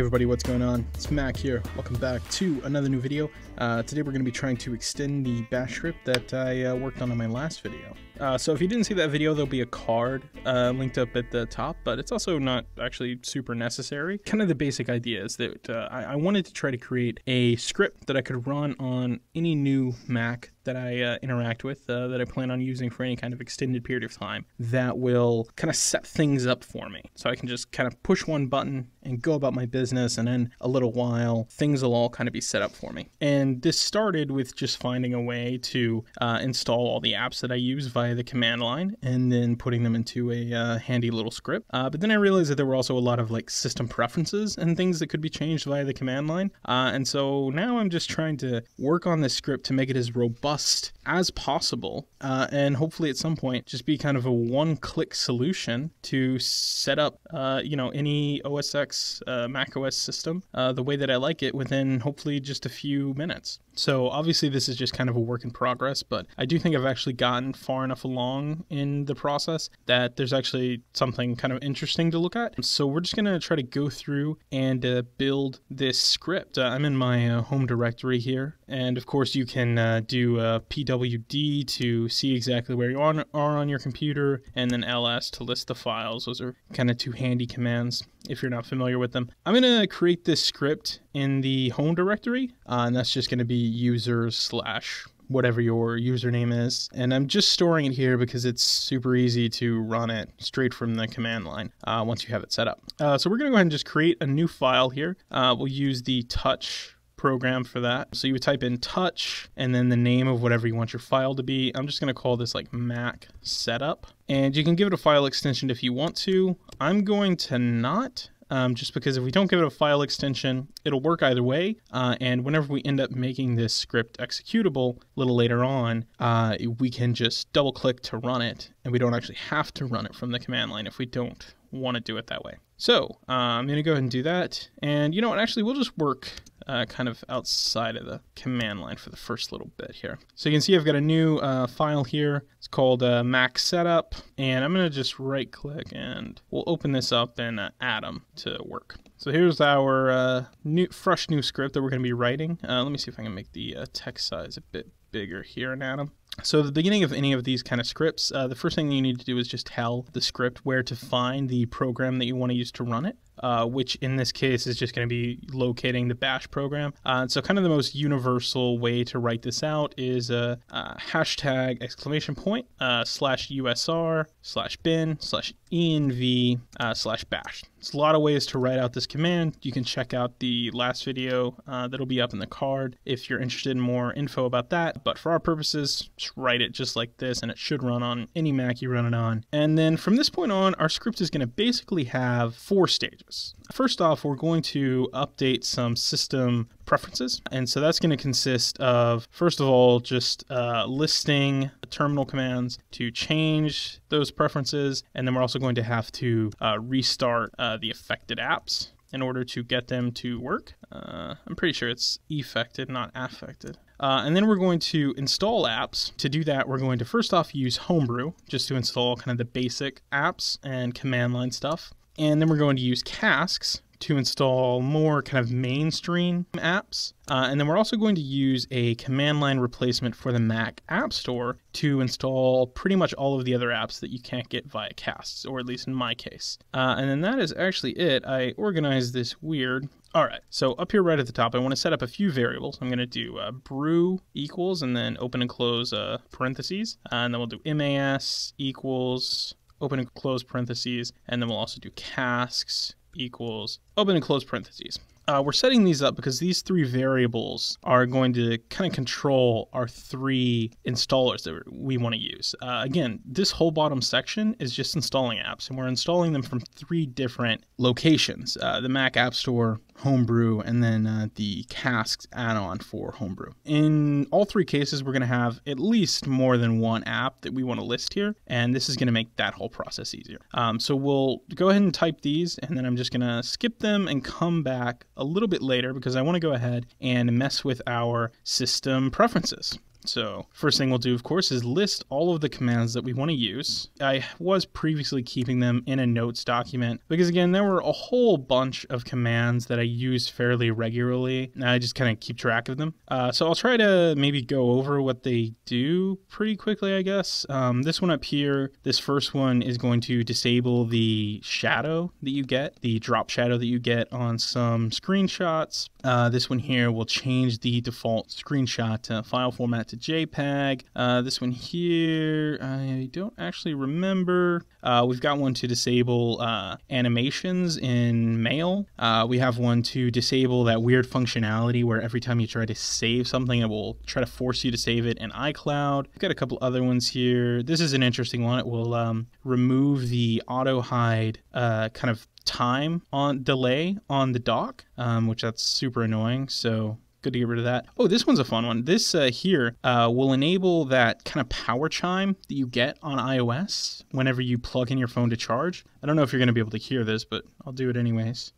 everybody, what's going on? It's Mac here. Welcome back to another new video. Uh, today we're going to be trying to extend the bash script that I uh, worked on in my last video. Uh, so if you didn't see that video, there'll be a card uh, linked up at the top, but it's also not actually super necessary. Kind of the basic idea is that uh, I, I wanted to try to create a script that I could run on any new Mac that I uh, interact with, uh, that I plan on using for any kind of extended period of time, that will kind of set things up for me. So I can just kind of push one button and go about my business, and then a little while, things will all kind of be set up for me. And this started with just finding a way to uh, install all the apps that I use via the command line and then putting them into a uh, handy little script. Uh, but then I realized that there were also a lot of like system preferences and things that could be changed via the command line. Uh, and so now I'm just trying to work on this script to make it as robust as possible uh, and hopefully at some point just be kind of a one-click solution to set up, uh, you know, any OS X uh, Mac OS system the way that I like it within hopefully just a few minutes. So obviously this is just kind of a work in progress, but I do think I've actually gotten far enough along in the process that there's actually something kind of interesting to look at. So we're just gonna try to go through and uh, build this script. Uh, I'm in my uh, home directory here, and of course you can uh, do pwd to see exactly where you are on your computer, and then ls to list the files. Those are kind of two handy commands if you're not familiar with them. I'm gonna create this script in the home directory, uh, and that's just gonna be users slash whatever your username is. And I'm just storing it here because it's super easy to run it straight from the command line uh, once you have it set up. Uh, so we're going to go ahead and just create a new file here. Uh, we'll use the touch program for that. So you would type in touch and then the name of whatever you want your file to be. I'm just going to call this like Mac setup. And you can give it a file extension if you want to. I'm going to not um, just because if we don't give it a file extension, it'll work either way. Uh, and whenever we end up making this script executable a little later on, uh, we can just double click to run it, and we don't actually have to run it from the command line if we don't want to do it that way. So uh, I'm going to go ahead and do that. And you know what? Actually, we'll just work uh, kind of outside of the command line for the first little bit here. So you can see I've got a new uh, file here. It's called uh, Mac Setup, and I'm going to just right click and we'll open this up in uh, Atom to work. So here's our uh, new, fresh new script that we're going to be writing. Uh, let me see if I can make the uh, text size a bit bigger here in Atom. So the beginning of any of these kind of scripts, uh, the first thing you need to do is just tell the script where to find the program that you want to use to run it. Uh, which in this case is just going to be locating the bash program. Uh, so kind of the most universal way to write this out is a hashtag exclamation point uh, slash usr slash bin slash env uh, slash bash. It's a lot of ways to write out this command. You can check out the last video uh, that'll be up in the card if you're interested in more info about that. But for our purposes, just write it just like this and it should run on any Mac you run it on. And then from this point on, our script is going to basically have four stages. First off, we're going to update some system preferences. And so that's going to consist of, first of all, just uh, listing the terminal commands to change those preferences. And then we're also going to have to uh, restart uh, the affected apps in order to get them to work. Uh, I'm pretty sure it's affected, not affected. Uh, and then we're going to install apps. To do that, we're going to first off use Homebrew just to install kind of the basic apps and command line stuff. And then we're going to use Casks to install more kind of mainstream apps. Uh, and then we're also going to use a command line replacement for the Mac App Store to install pretty much all of the other apps that you can't get via Casks, or at least in my case. Uh, and then that is actually it. I organized this weird. All right, so up here right at the top, I want to set up a few variables. I'm going to do uh, brew equals and then open and close uh, parentheses. Uh, and then we'll do MAS equals open and close parentheses. And then we'll also do casks equals open and close parentheses. Uh, we're setting these up because these three variables are going to kind of control our three installers that we want to use. Uh, again, this whole bottom section is just installing apps, and we're installing them from three different locations uh, the Mac App Store, Homebrew, and then uh, the Casks add on for Homebrew. In all three cases, we're going to have at least more than one app that we want to list here, and this is going to make that whole process easier. Um, so we'll go ahead and type these, and then I'm just going to skip them and come back a little bit later because I want to go ahead and mess with our system preferences. So first thing we'll do, of course, is list all of the commands that we want to use. I was previously keeping them in a notes document because again, there were a whole bunch of commands that I use fairly regularly. And I just kind of keep track of them. Uh, so I'll try to maybe go over what they do pretty quickly, I guess. Um, this one up here, this first one is going to disable the shadow that you get, the drop shadow that you get on some screenshots. Uh, this one here will change the default screenshot file format to JPEG. Uh, this one here, I don't actually remember. Uh, we've got one to disable uh, animations in Mail. Uh, we have one to disable that weird functionality where every time you try to save something, it will try to force you to save it in iCloud. We've got a couple other ones here. This is an interesting one. It will um, remove the auto hide uh, kind of time on delay on the dock, um, which that's super annoying. So good to get rid of that. Oh, this one's a fun one. This uh, here uh, will enable that kind of power chime that you get on iOS whenever you plug in your phone to charge. I don't know if you're going to be able to hear this, but I'll do it anyways.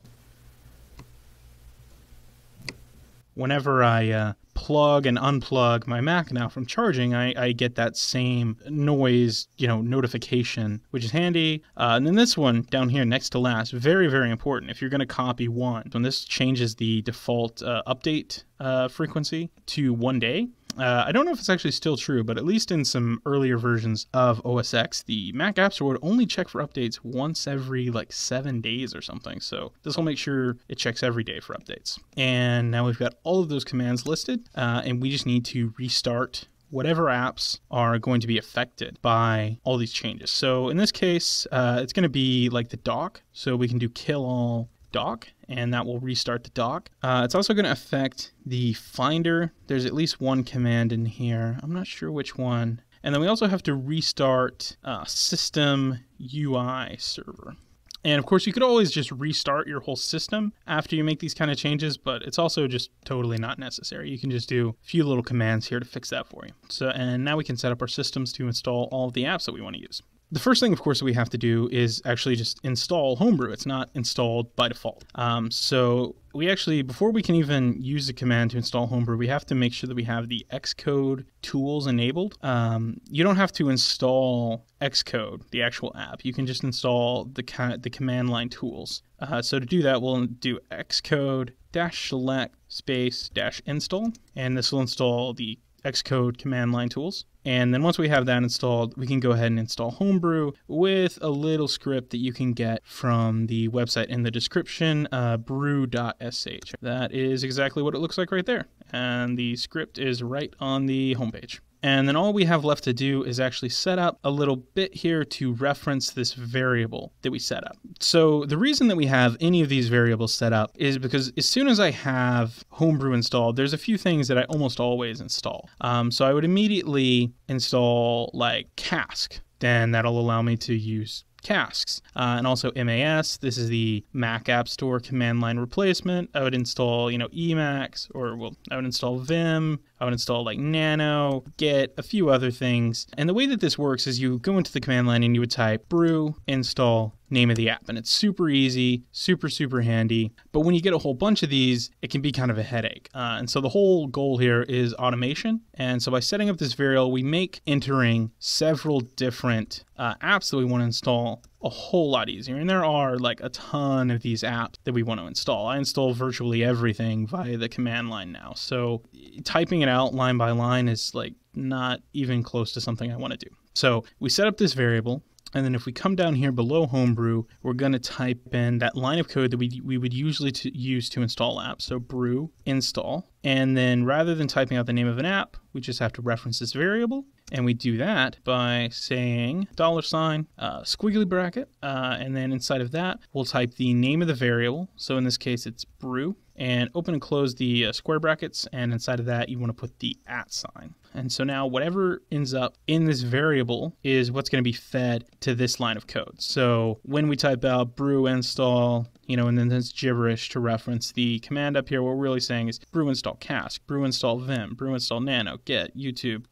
Whenever I uh, plug and unplug my Mac now from charging, I, I get that same noise, you know, notification, which is handy. Uh, and then this one down here next to last, very, very important. If you're going to copy one, when this changes the default uh, update uh, frequency to one day, uh, I don't know if it's actually still true, but at least in some earlier versions of OS X, the Mac App Store would only check for updates once every like seven days or something. So this will make sure it checks every day for updates. And now we've got all of those commands listed, uh, and we just need to restart whatever apps are going to be affected by all these changes. So in this case, uh, it's going to be like the dock. So we can do kill all dock and that will restart the dock. Uh, it's also going to affect the finder. There's at least one command in here. I'm not sure which one. And then we also have to restart uh, system UI server. And of course, you could always just restart your whole system after you make these kind of changes, but it's also just totally not necessary. You can just do a few little commands here to fix that for you. So, and now we can set up our systems to install all of the apps that we want to use. The first thing, of course, we have to do is actually just install Homebrew. It's not installed by default. Um, so we actually, before we can even use the command to install Homebrew, we have to make sure that we have the Xcode tools enabled. Um, you don't have to install Xcode, the actual app. You can just install the, the command line tools. Uh, so to do that, we'll do Xcode dash select space dash install, and this will install the Xcode command line tools. And then once we have that installed, we can go ahead and install Homebrew with a little script that you can get from the website in the description, uh, brew.sh. That is exactly what it looks like right there. And the script is right on the homepage. And then all we have left to do is actually set up a little bit here to reference this variable that we set up. So the reason that we have any of these variables set up is because as soon as I have Homebrew installed, there's a few things that I almost always install. Um, so I would immediately install like Cask. Then that'll allow me to use casks. Uh, and also MAS, this is the Mac App Store command line replacement. I would install, you know, Emacs, or well, I would install Vim. I would install like Nano, Git, a few other things. And the way that this works is you go into the command line and you would type brew install name of the app. And it's super easy, super, super handy. But when you get a whole bunch of these, it can be kind of a headache. Uh, and so the whole goal here is automation. And so by setting up this variable, we make entering several different uh, apps that we want to install a whole lot easier. And there are like a ton of these apps that we want to install. I install virtually everything via the command line now. So typing it out line by line is like not even close to something I want to do. So we set up this variable. And then if we come down here below Homebrew, we're going to type in that line of code that we, we would usually to use to install apps. So brew install. And then rather than typing out the name of an app, we just have to reference this variable. And we do that by saying dollar sign, uh, squiggly bracket, uh, and then inside of that, we'll type the name of the variable. So in this case, it's brew and open and close the uh, square brackets and inside of that you want to put the at sign and so now whatever ends up in this variable is what's going to be fed to this line of code so when we type out brew install you know, and then it's gibberish to reference the command up here. What we're really saying is brew install cask, brew install vim, brew install nano, Git YouTube,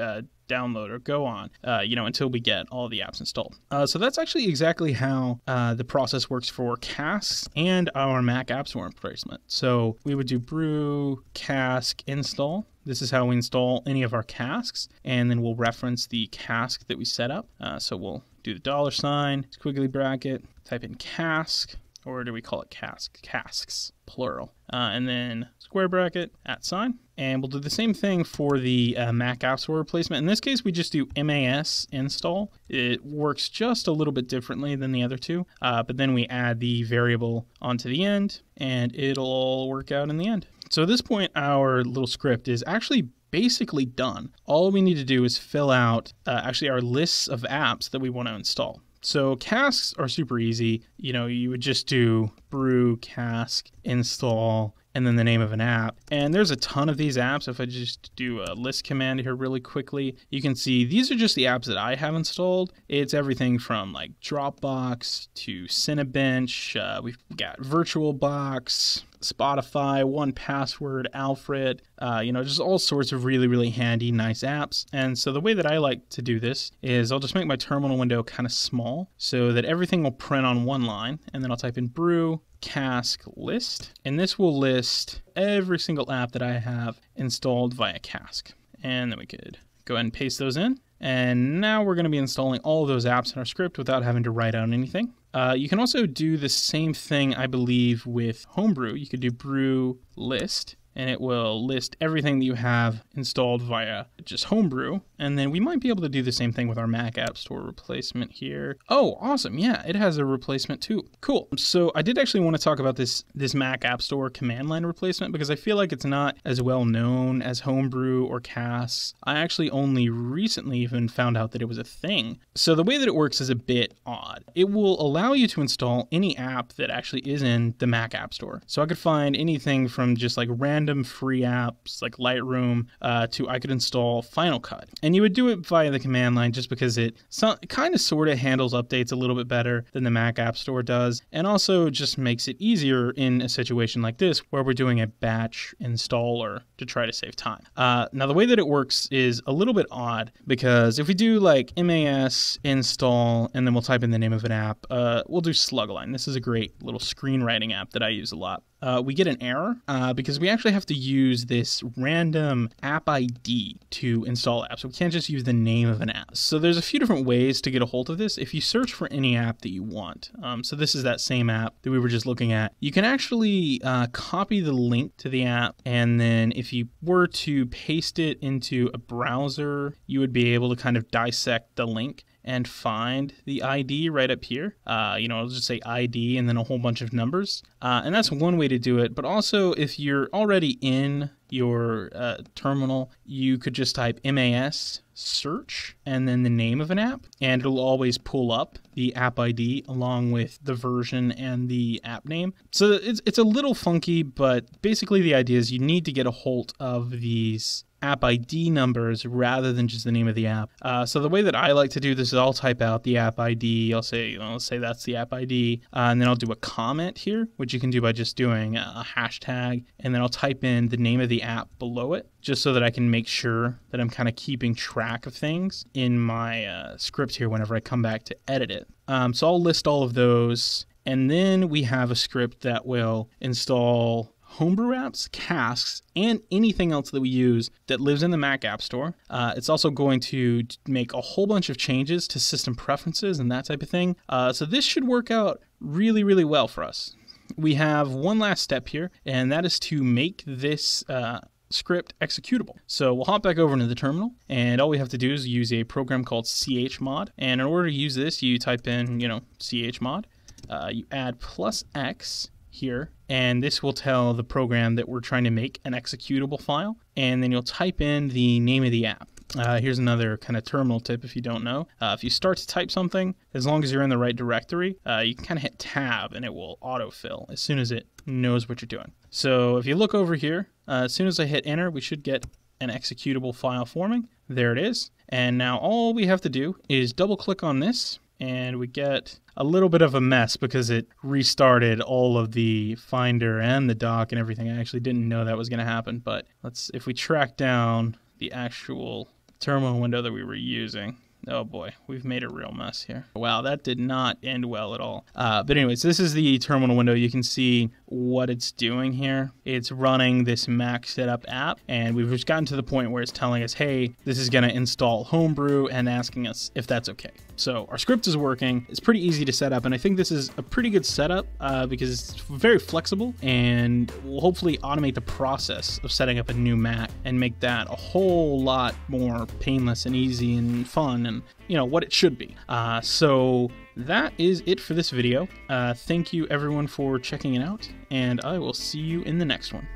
uh, download or go on, uh, you know, until we get all the apps installed. Uh, so that's actually exactly how uh, the process works for casks and our Mac App Store replacement. So we would do brew cask install. This is how we install any of our casks, and then we'll reference the cask that we set up. Uh, so we'll do the dollar sign, squiggly bracket, type in cask, or do we call it cask? Casks, plural. Uh, and then square bracket, at sign. And we'll do the same thing for the uh, Mac App Store replacement. In this case, we just do MAS install. It works just a little bit differently than the other two, uh, but then we add the variable onto the end, and it'll all work out in the end. So at this point, our little script is actually basically done. All we need to do is fill out uh, actually our lists of apps that we want to install. So casks are super easy. You know, you would just do brew cask install and then the name of an app. And there's a ton of these apps. If I just do a list command here really quickly, you can see these are just the apps that I have installed. It's everything from like Dropbox to Cinebench. Uh, we've got VirtualBox, Spotify, 1Password, Alfred, uh, you know, just all sorts of really, really handy, nice apps. And so the way that I like to do this is I'll just make my terminal window kind of small so that everything will print on one line. And then I'll type in brew cask list. And this will list every single app that I have installed via cask. And then we could go ahead and paste those in. And now we're going to be installing all of those apps in our script without having to write out anything. Uh, you can also do the same thing, I believe, with Homebrew. You could do brew list and it will list everything that you have installed via just Homebrew. And then we might be able to do the same thing with our Mac App Store replacement here. Oh, awesome. Yeah, it has a replacement too. Cool. So I did actually want to talk about this, this Mac App Store command line replacement because I feel like it's not as well known as Homebrew or Cask. I actually only recently even found out that it was a thing. So the way that it works is a bit odd. It will allow you to install any app that actually is in the Mac App Store. So I could find anything from just like random random free apps like Lightroom uh, to I could install Final Cut. And you would do it via the command line just because it, so, kind of sort of handles updates a little bit better than the Mac App Store does. And also just makes it easier in a situation like this where we're doing a batch installer to try to save time. Uh, now, the way that it works is a little bit odd because if we do like MAS install and then we'll type in the name of an app, uh, we'll do Slugline. This is a great little screenwriting app that I use a lot uh, we get an error uh, because we actually have to use this random app ID to install apps. We can't just use the name of an app. So there's a few different ways to get a hold of this. If you search for any app that you want, um, so this is that same app that we were just looking at, you can actually uh, copy the link to the app. And then if you were to paste it into a browser, you would be able to kind of dissect the link and find the ID right up here. Uh, you know, I'll just say ID and then a whole bunch of numbers. Uh, and that's one way to do it. But also, if you're already in your uh, terminal, you could just type MAS search and then the name of an app, and it'll always pull up the app ID along with the version and the app name. So it's, it's a little funky, but basically the idea is you need to get a hold of these app ID numbers rather than just the name of the app. Uh, so the way that I like to do this is I'll type out the app ID. I'll say, know, let's say that's the app ID, uh, and then I'll do a comment here, which you can do by just doing a hashtag, and then I'll type in the name of the app below it, just so that I can make sure that I'm kind of keeping track of things in my uh, script here whenever I come back to edit it. Um, so I'll list all of those. And then we have a script that will install homebrew apps, casks, and anything else that we use that lives in the Mac App Store. Uh, it's also going to make a whole bunch of changes to system preferences and that type of thing. Uh, so this should work out really, really well for us. We have one last step here, and that is to make this uh, script executable. So we'll hop back over into the terminal and all we have to do is use a program called chmod. And in order to use this, you type in, you know, chmod, uh, you add plus X here, and this will tell the program that we're trying to make an executable file, and then you'll type in the name of the app. Uh, here's another kind of terminal tip if you don't know. Uh, if you start to type something, as long as you're in the right directory, uh, you can kind of hit tab and it will autofill as soon as it knows what you're doing. So if you look over here, uh, as soon as I hit enter, we should get an executable file forming. There it is. And now all we have to do is double click on this and we get a little bit of a mess because it restarted all of the finder and the dock and everything. I actually didn't know that was going to happen, but let's if we track down the actual terminal window that we were using. Oh boy, we've made a real mess here. Wow, that did not end well at all. Uh, but anyways, this is the terminal window. You can see what it's doing here. It's running this Mac setup app, and we've just gotten to the point where it's telling us, hey, this is going to install Homebrew and asking us if that's okay. So our script is working. It's pretty easy to set up, and I think this is a pretty good setup uh, because it's very flexible and will hopefully automate the process of setting up a new Mac and make that a whole lot more painless and easy and fun and you know what it should be. Uh, so that is it for this video. Uh, thank you everyone for checking it out, and I will see you in the next one.